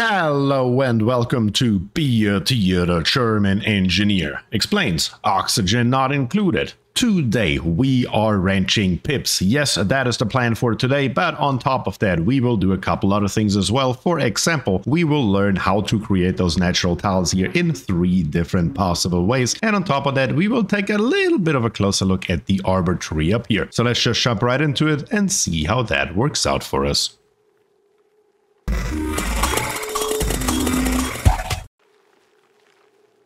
Hello and welcome to BierTier German Engineer explains oxygen not included. Today we are ranching pips. Yes, that is the plan for today, but on top of that we will do a couple other things as well. For example, we will learn how to create those natural tiles here in three different possible ways. And on top of that we will take a little bit of a closer look at the arbor tree up here. So let's just jump right into it and see how that works out for us.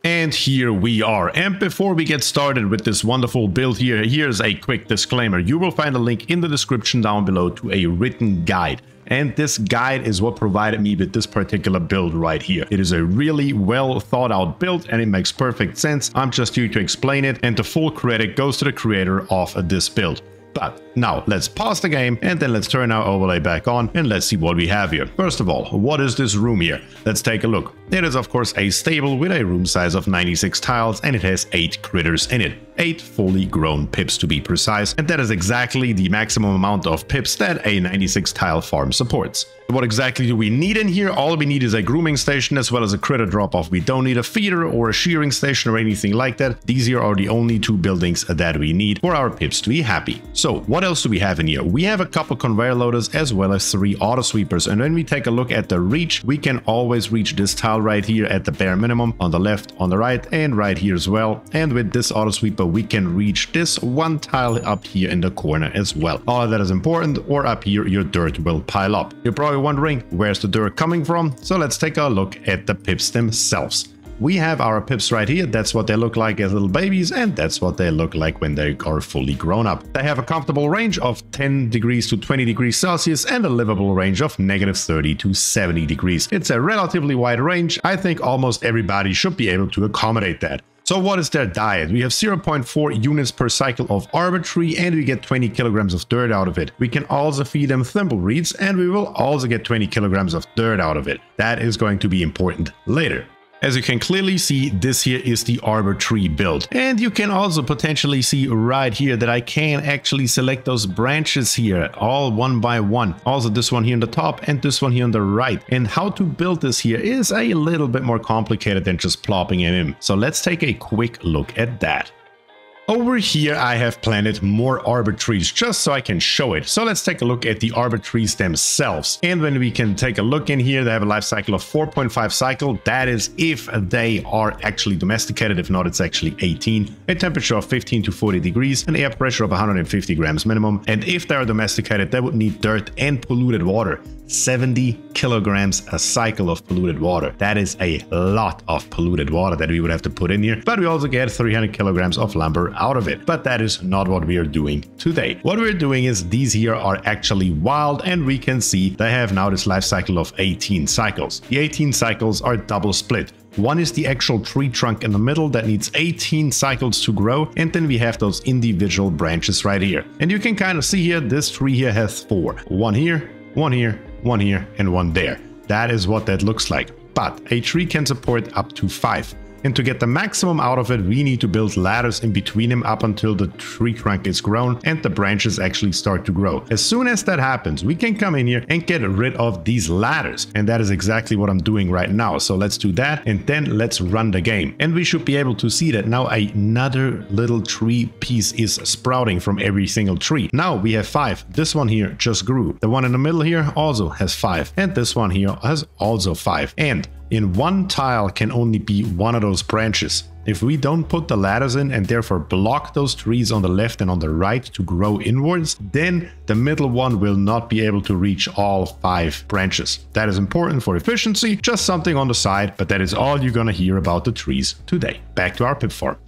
And here we are. And before we get started with this wonderful build here, here's a quick disclaimer. You will find a link in the description down below to a written guide. And this guide is what provided me with this particular build right here. It is a really well thought out build and it makes perfect sense. I'm just here to explain it and the full credit goes to the creator of this build. But now let's pause the game and then let's turn our overlay back on and let's see what we have here. First of all, what is this room here? Let's take a look. It is of course a stable with a room size of 96 tiles and it has 8 critters in it. 8 fully grown pips to be precise, and that is exactly the maximum amount of pips that a 96 tile farm supports. What exactly do we need in here? All we need is a grooming station as well as a critter drop-off. We don't need a feeder or a shearing station or anything like that. These here are the only two buildings that we need for our pips to be happy. So what else do we have in here? We have a couple conveyor loaders as well as three auto sweepers. And when we take a look at the reach, we can always reach this tile right here at the bare minimum on the left, on the right, and right here as well. And with this auto sweeper, we can reach this one tile up here in the corner as well. All that is important, or up here, your dirt will pile up. You're probably wondering, where's the dirt coming from? So let's take a look at the pips themselves. We have our pips right here. That's what they look like as little babies, and that's what they look like when they are fully grown up. They have a comfortable range of 10 degrees to 20 degrees Celsius and a livable range of negative 30 to 70 degrees. It's a relatively wide range. I think almost everybody should be able to accommodate that. So what is their diet? We have 0.4 units per cycle of tree and we get 20 kilograms of dirt out of it. We can also feed them thimble reeds and we will also get 20 kilograms of dirt out of it. That is going to be important later. As you can clearly see, this here is the arbor tree build. And you can also potentially see right here that I can actually select those branches here, all one by one. Also this one here on the top and this one here on the right. And how to build this here is a little bit more complicated than just plopping it in. So let's take a quick look at that. Over here, I have planted more arbor trees just so I can show it. So let's take a look at the arbor trees themselves. And when we can take a look in here, they have a life cycle of 4.5 cycle. That is if they are actually domesticated. If not, it's actually 18. A temperature of 15 to 40 degrees, an air pressure of 150 grams minimum. And if they are domesticated, they would need dirt and polluted water. 70 kilograms a cycle of polluted water. That is a lot of polluted water that we would have to put in here, but we also get 300 kilograms of lumber out of it. But that is not what we are doing today. What we're doing is these here are actually wild and we can see they have now this life cycle of 18 cycles. The 18 cycles are double split. One is the actual tree trunk in the middle that needs 18 cycles to grow, and then we have those individual branches right here. And you can kind of see here, this tree here has four. One here, one here, one here, and one there. That is what that looks like. But a tree can support up to five. And to get the maximum out of it, we need to build ladders in between them up until the tree trunk is grown and the branches actually start to grow. As soon as that happens, we can come in here and get rid of these ladders. And that is exactly what I'm doing right now. So let's do that and then let's run the game. And we should be able to see that now another little tree piece is sprouting from every single tree. Now we have five. This one here just grew. The one in the middle here also has five. And this one here has also five. And in one tile can only be one of those branches. If we don't put the ladders in and therefore block those trees on the left and on the right to grow inwards, then the middle one will not be able to reach all five branches. That is important for efficiency, just something on the side, but that is all you're gonna hear about the trees today. Back to our pip farm.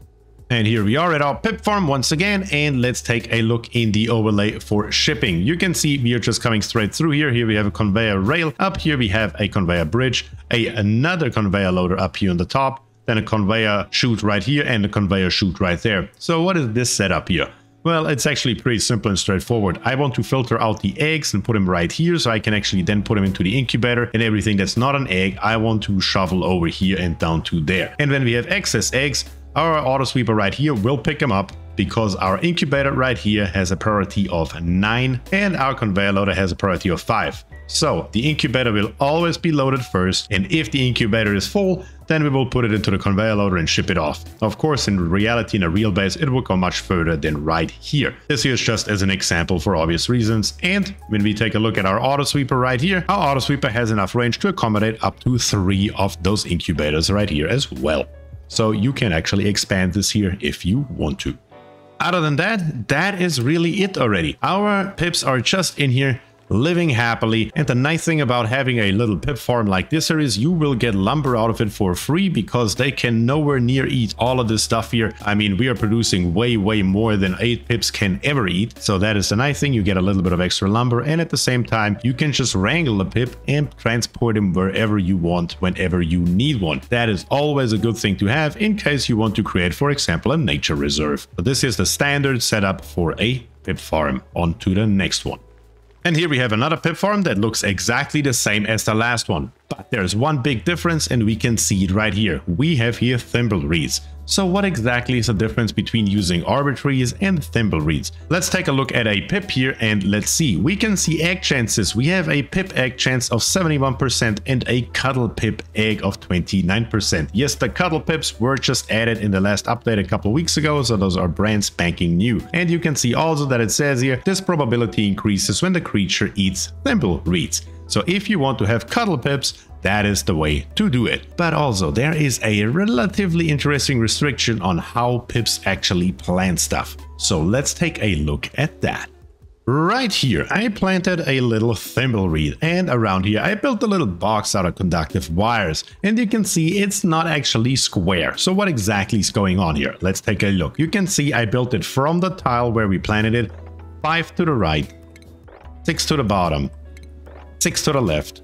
And here we are at our pip farm once again, and let's take a look in the overlay for shipping. You can see we are just coming straight through here. Here we have a conveyor rail. Up here we have a conveyor bridge, a another conveyor loader up here on the top, then a conveyor chute right here, and a conveyor chute right there. So what is this setup here? Well, it's actually pretty simple and straightforward. I want to filter out the eggs and put them right here so I can actually then put them into the incubator and everything that's not an egg, I want to shovel over here and down to there. And when we have excess eggs, our auto sweeper right here will pick them up because our incubator right here has a priority of 9 and our conveyor loader has a priority of 5. So the incubator will always be loaded first, and if the incubator is full, then we will put it into the conveyor loader and ship it off. Of course, in reality, in a real base, it will go much further than right here. This here is just as an example for obvious reasons. And when we take a look at our auto sweeper right here, our auto sweeper has enough range to accommodate up to three of those incubators right here as well. So you can actually expand this here if you want to. Other than that, that is really it already. Our pips are just in here living happily. And the nice thing about having a little pip farm like this here is you will get lumber out of it for free because they can nowhere near eat all of this stuff here. I mean, we are producing way, way more than 8 pips can ever eat. So that is the nice thing. You get a little bit of extra lumber and at the same time, you can just wrangle a pip and transport him wherever you want, whenever you need one. That is always a good thing to have in case you want to create, for example, a nature reserve. But this is the standard setup for a pip farm. On to the next one. And here we have another pip farm that looks exactly the same as the last one. But there's one big difference and we can see it right here. We have here thimble reeds. So what exactly is the difference between using arbor trees and thimble reeds? Let's take a look at a pip here and let's see. We can see egg chances. We have a pip egg chance of 71% and a cuddle pip egg of 29%. Yes, the cuddle pips were just added in the last update a couple weeks ago, so those are brand spanking new. And you can see also that it says here, this probability increases when the creature eats thimble reeds. So if you want to have cuddle pips, that is the way to do it. But also there is a relatively interesting restriction on how pips actually plant stuff. So let's take a look at that. Right here, I planted a little thimble reed and around here I built a little box out of conductive wires and you can see it's not actually square. So what exactly is going on here? Let's take a look. You can see I built it from the tile where we planted it, 5 to the right, 6 to the bottom, 6 to the left,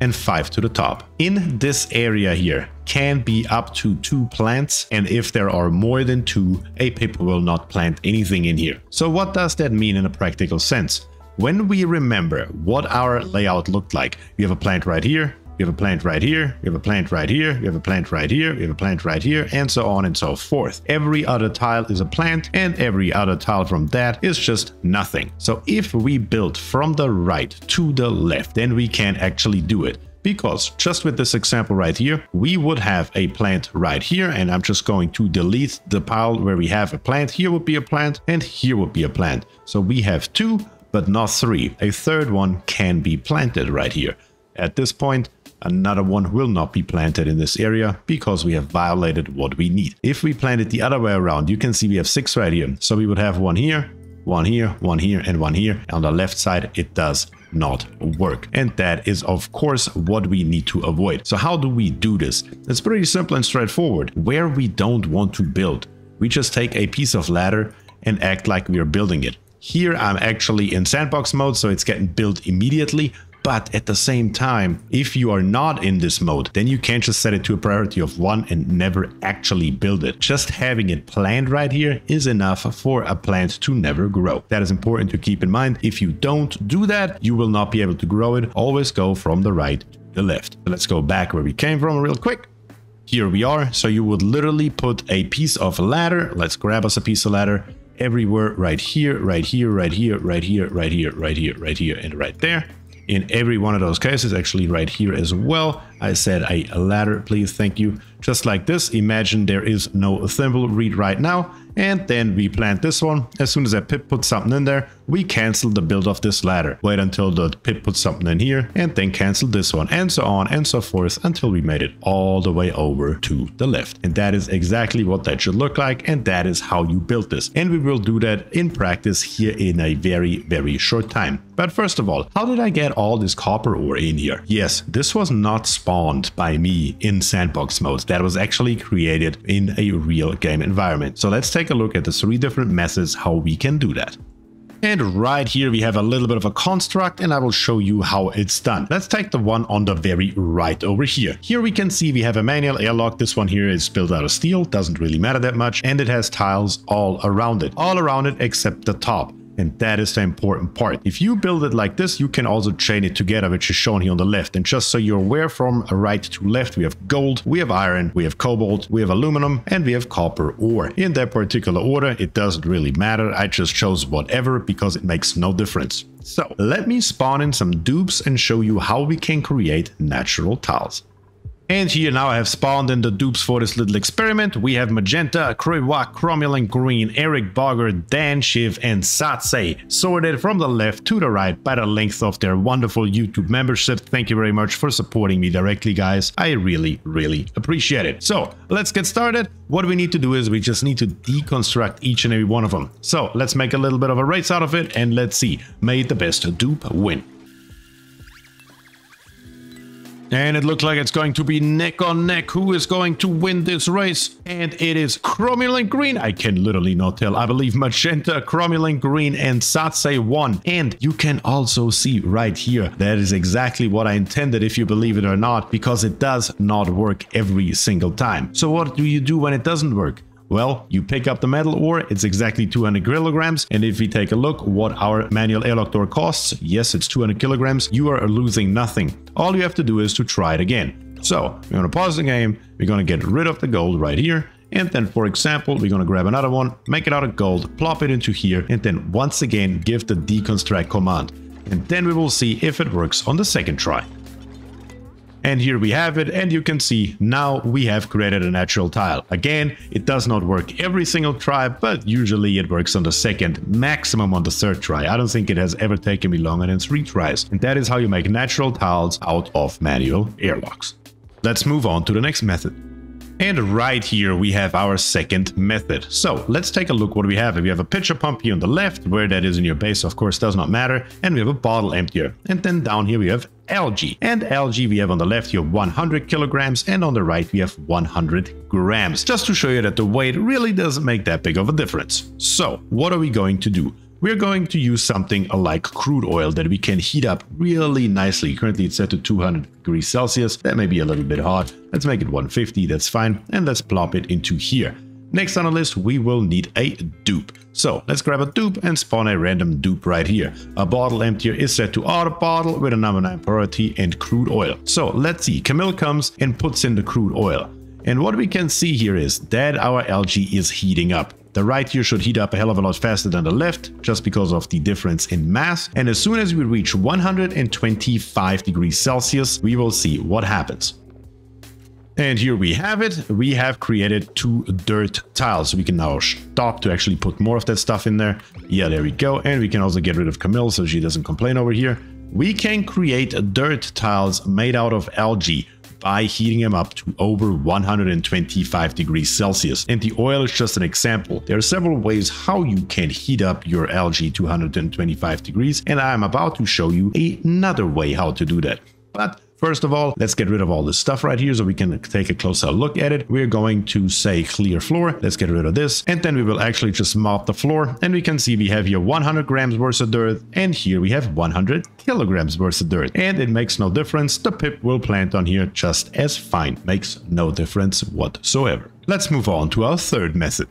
and 5 to the top. In this area here can be up to 2 plants and if there are more than 2, a paper will not plant anything in here. So what does that mean in a practical sense? When we remember what our layout looked like, we have a plant right here, you have a plant right here, you have a plant right here, you have a plant right here, you have a plant right here, and so on and so forth. Every other tile is a plant, and every other tile from that is just nothing. So if we build from the right to the left, then we can actually do it because just with this example right here, we would have a plant right here and I'm just going to delete the pile where we have a plant. Here would be a plant and here would be a plant. So we have two, but not three. A third one can be planted right here. At this point, another one will not be planted in this area because we have violated what we need. If we plant it the other way around, you can see we have six right here. So we would have one here, one here, one here, and one here. On the left side, it does not work. And that is, of course, what we need to avoid. So how do we do this? It's pretty simple and straightforward. Where we don't want to build, we just take a piece of ladder and act like we are building it. Here I'm actually in sandbox mode, so it's getting built immediately. But at the same time, if you are not in this mode, then you can't just set it to a priority of one and never actually build it. Just having it planned right here is enough for a plant to never grow. That is important to keep in mind. If you don't do that, you will not be able to grow it. Always go from the right to the left. let's go back where we came from real quick. Here we are. So you would literally put a piece of ladder. Let's grab us a piece of ladder everywhere right here, right here, right here, right here, right here, right here, right here, and right there in every one of those cases, actually right here as well. I said a ladder, please, thank you. Just like this, imagine there is no thimble reed right now, and then we plant this one. As soon as that pip puts something in there, we cancel the build of this ladder. Wait until the pip puts something in here, and then cancel this one, and so on and so forth until we made it all the way over to the left. And that is exactly what that should look like, and that is how you build this. And we will do that in practice here in a very, very short time. But first of all, how did I get all this copper ore in here? Yes, this was not spawned by me in sandbox mode. That was actually created in a real game environment. So let's take a look at the three different methods how we can do that. And right here we have a little bit of a construct and I will show you how it's done. Let's take the one on the very right over here. Here we can see we have a manual airlock. This one here is built out of steel, doesn't really matter that much. And it has tiles all around it, all around it except the top. And that is the important part. If you build it like this, you can also chain it together, which is shown here on the left. And just so you're aware from right to left, we have gold, we have iron, we have cobalt, we have aluminum, and we have copper ore. In that particular order, it doesn't really matter. I just chose whatever because it makes no difference. So let me spawn in some dupes and show you how we can create natural tiles. And here now I have spawned in the dupes for this little experiment. We have Magenta, Kriwa, Cromulent Green, Eric Bogger, Dan Shiv, and Satse, sorted from the left to the right by the length of their wonderful YouTube membership. Thank you very much for supporting me directly, guys. I really, really appreciate it. So let's get started. What we need to do is we just need to deconstruct each and every one of them. So let's make a little bit of a race out of it and let's see. May the best dupe win. And it looks like it's going to be neck on neck who is going to win this race. And it is Cromulent Green. I can literally not tell. I believe Magenta, Cromulent Green and Satse won. And you can also see right here, that is exactly what I intended if you believe it or not, because it does not work every single time. So what do you do when it doesn't work? Well, you pick up the metal ore, it's exactly 200 kilograms, and if we take a look what our manual airlock door costs, yes, it's 200 kilograms, you are losing nothing. All you have to do is to try it again. So, we're gonna pause the game, we're gonna get rid of the gold right here, and then for example, we're gonna grab another one, make it out of gold, plop it into here, and then once again give the deconstruct command. And then we will see if it works on the second try. And here we have it, and you can see now we have created a natural tile. Again, it does not work every single try, but usually it works on the second, maximum on the third try. I don't think it has ever taken me longer than three tries. And that is how you make natural tiles out of manual airlocks. Let's move on to the next method. And right here we have our second method. So let's take a look what we have. We have a pitcher pump here on the left, where that is in your base of course does not matter. And we have a bottle emptier. And then down here we have algae. And algae we have on the left here 100 kilograms and on the right we have 100 grams. Just to show you that the weight really doesn't make that big of a difference. So what are we going to do? We're going to use something like crude oil that we can heat up really nicely. Currently it's set to 200 degrees Celsius. That may be a little bit hot. Let's make it 150, that's fine. And let's plop it into here. Next on the list, we will need a dupe. So let's grab a dupe and spawn a random dupe right here. A bottle emptier is set to auto bottle with a number 9 priority and crude oil. So let's see, Camille comes and puts in the crude oil. And what we can see here is that our algae is heating up. The right here should heat up a hell of a lot faster than the left, just because of the difference in mass. And as soon as we reach 125 degrees Celsius, we will see what happens. And here we have it. We have created two dirt tiles. We can now stop to actually put more of that stuff in there. Yeah, there we go. And we can also get rid of Camille so she doesn't complain over here. We can create dirt tiles made out of algae by heating them up to over 125 degrees Celsius. And the oil is just an example. There are several ways how you can heat up your algae to 125 degrees, and I'm about to show you another way how to do that. But First of all, let's get rid of all this stuff right here so we can take a closer look at it. We're going to say clear floor. Let's get rid of this. And then we will actually just mop the floor. And we can see we have here 100 grams worth of dirt. And here we have 100 kilograms worth of dirt. And it makes no difference. The pip will plant on here just as fine. Makes no difference whatsoever. Let's move on to our third method.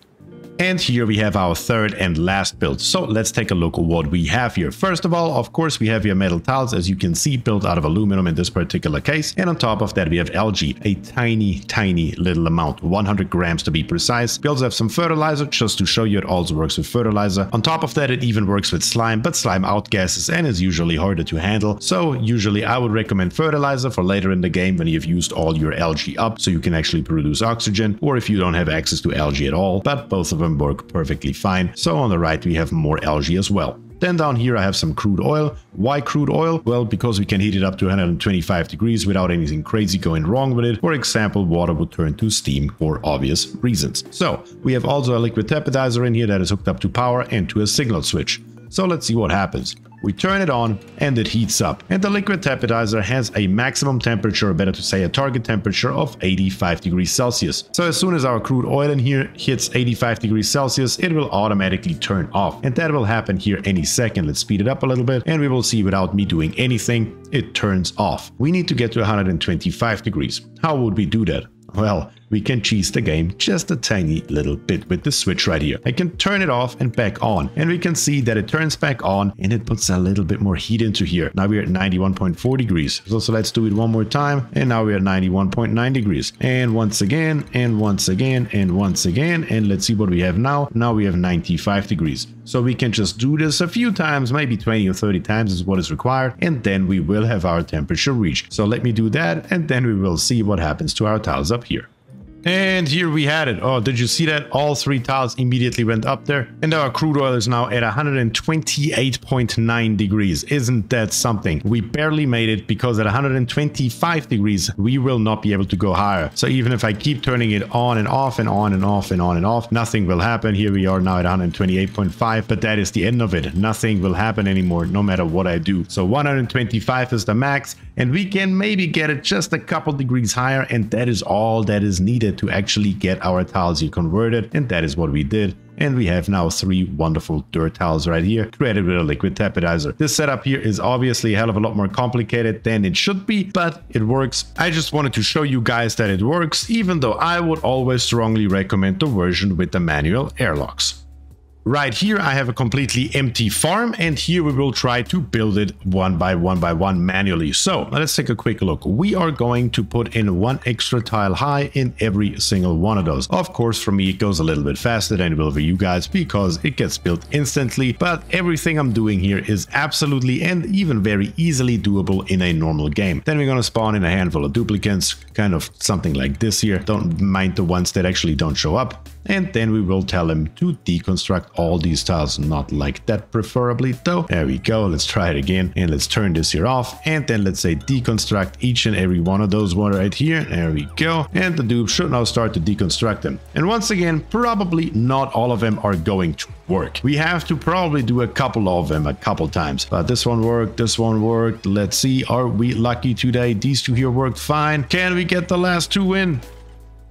And here we have our third and last build. So let's take a look at what we have here. First of all, of course, we have here metal tiles, as you can see, built out of aluminum in this particular case. And on top of that, we have algae, a tiny, tiny little amount, 100 grams to be precise. We also have some fertilizer, just to show you it also works with fertilizer. On top of that, it even works with slime, but slime outgasses and is usually harder to handle. So usually I would recommend fertilizer for later in the game when you've used all your algae up, so you can actually produce oxygen, or if you don't have access to algae at all, but both of them work perfectly fine. So on the right we have more algae as well. Then down here I have some crude oil. Why crude oil? Well, because we can heat it up to 125 degrees without anything crazy going wrong with it. For example, water would turn to steam for obvious reasons. So we have also a liquid tepidizer in here that is hooked up to power and to a signal switch. So let's see what happens. We turn it on and it heats up. And the liquid tepidizer has a maximum temperature, better to say a target temperature of 85 degrees Celsius. So as soon as our crude oil in here hits 85 degrees Celsius, it will automatically turn off. And that will happen here any second. Let's speed it up a little bit and we will see without me doing anything, it turns off. We need to get to 125 degrees. How would we do that? Well, we can cheese the game just a tiny little bit with the switch right here. I can turn it off and back on and we can see that it turns back on and it puts a little bit more heat into here. Now we're at 91.4 degrees. So, so let's do it one more time and now we're at 91.9 degrees. And once again and once again and once again and let's see what we have now. Now we have 95 degrees. So we can just do this a few times, maybe 20 or 30 times is what is required and then we will have our temperature reached. So let me do that and then we will see what happens to our tiles up here. And here we had it. Oh, did you see that? All three tiles immediately went up there. And our crude oil is now at 128.9 degrees. Isn't that something? We barely made it because at 125 degrees, we will not be able to go higher. So even if I keep turning it on and off and on and off and on and off, nothing will happen. Here we are now at 128.5, but that is the end of it. Nothing will happen anymore, no matter what I do. So 125 is the max and we can maybe get it just a couple degrees higher. And that is all that is needed to actually get our tiles here converted and that is what we did and we have now three wonderful dirt tiles right here created with a liquid tepidizer. This setup here is obviously a hell of a lot more complicated than it should be, but it works. I just wanted to show you guys that it works, even though I would always strongly recommend the version with the manual airlocks. Right here I have a completely empty farm and here we will try to build it one by one by one manually. So let's take a quick look. We are going to put in one extra tile high in every single one of those. Of course for me it goes a little bit faster than it will for you guys because it gets built instantly but everything I'm doing here is absolutely and even very easily doable in a normal game. Then we're going to spawn in a handful of duplicates kind of something like this here. Don't mind the ones that actually don't show up and then we will tell them to deconstruct all these tiles not like that preferably. Though there we go. Let's try it again. And let's turn this here off. And then let's say deconstruct each and every one of those one right here. There we go. And the dupe should now start to deconstruct them. And once again probably not all of them are going to work. We have to probably do a couple of them a couple times. But this one worked this one worked. Let's see. Are we lucky today? These two here worked fine. Can we get the last two in?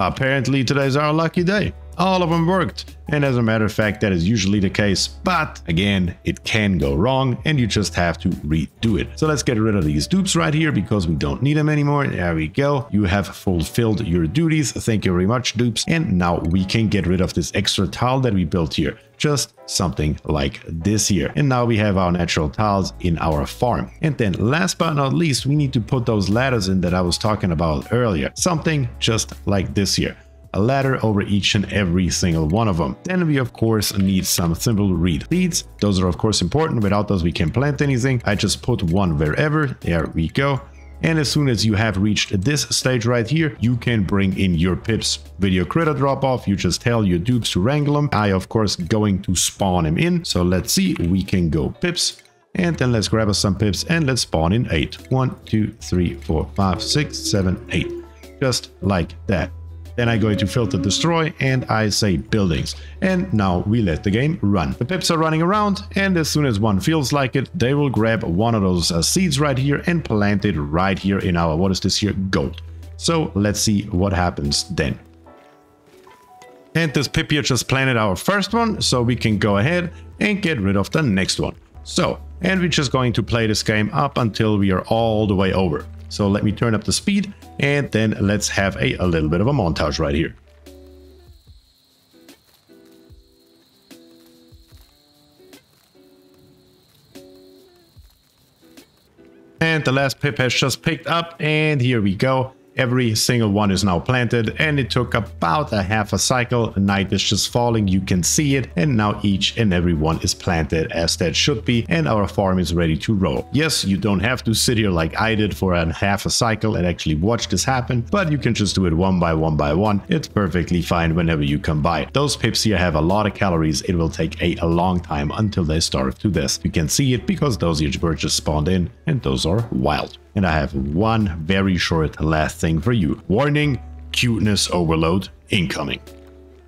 Apparently today's our lucky day all of them worked. And as a matter of fact, that is usually the case. But again, it can go wrong and you just have to redo it. So let's get rid of these dupes right here because we don't need them anymore. There we go. You have fulfilled your duties. Thank you very much, dupes. And now we can get rid of this extra tile that we built here just something like this here. And now we have our natural tiles in our farm. And then last but not least, we need to put those ladders in that I was talking about earlier. Something just like this here a ladder over each and every single one of them. Then we of course need some thimble reed leads. Those are of course important. Without those we can't plant anything. I just put one wherever. There we go. And as soon as you have reached this stage right here, you can bring in your pips. Video critter drop off, you just tell your dupes to wrangle them. I, of course, going to spawn him in. So let's see, we can go pips. And then let's grab us some pips and let's spawn in eight. One, two, three, four, five, six, seven, eight. Just like that. Then I go into filter destroy and I say buildings. And now we let the game run. The pips are running around and as soon as one feels like it, they will grab one of those uh, seeds right here and plant it right here in our, what is this here, gold. So let's see what happens then. And this pip here just planted our first one, so we can go ahead and get rid of the next one. So, and we're just going to play this game up until we are all the way over. So let me turn up the speed and then let's have a, a little bit of a montage right here. And the last pip has just picked up and here we go. Every single one is now planted and it took about a half a cycle. Night is just falling, you can see it. And now each and every one is planted as that should be and our farm is ready to roll. Yes, you don't have to sit here like I did for a half a cycle and actually watch this happen, but you can just do it one by one by one. It's perfectly fine whenever you come by. Those pips here have a lot of calories. It will take a, a long time until they starve to this. You can see it because those here birds just spawned in and those are wild. And I have one very short last thing for you. Warning, cuteness overload incoming.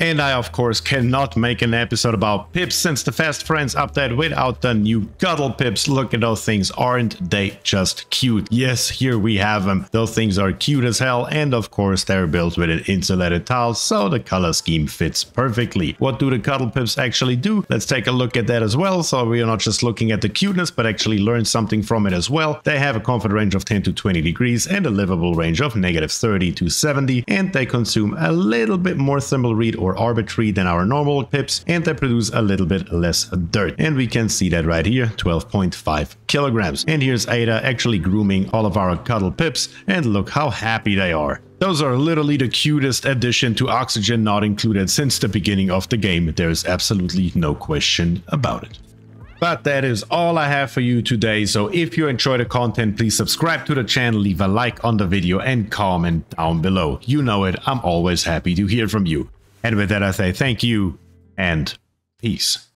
And I of course cannot make an episode about pips since the Fast Friends update without the new Cuddle pips. Look at those things, aren't they just cute? Yes, here we have them. Those things are cute as hell and of course they're built with an insulated tile so the color scheme fits perfectly. What do the Cuddle pips actually do? Let's take a look at that as well so we are not just looking at the cuteness but actually learn something from it as well. They have a comfort range of 10 to 20 degrees and a livable range of negative 30 to 70 and they consume a little bit more Thimble Reed or Arbor Tree than our normal pips and they produce a little bit less dirt. And we can see that right here, 12.5 kilograms. And here's Ada actually grooming all of our cuddle pips and look how happy they are. Those are literally the cutest addition to Oxygen not included since the beginning of the game. There's absolutely no question about it. But that is all I have for you today, so if you enjoy the content, please subscribe to the channel, leave a like on the video and comment down below. You know it, I'm always happy to hear from you. And with that I say thank you and peace.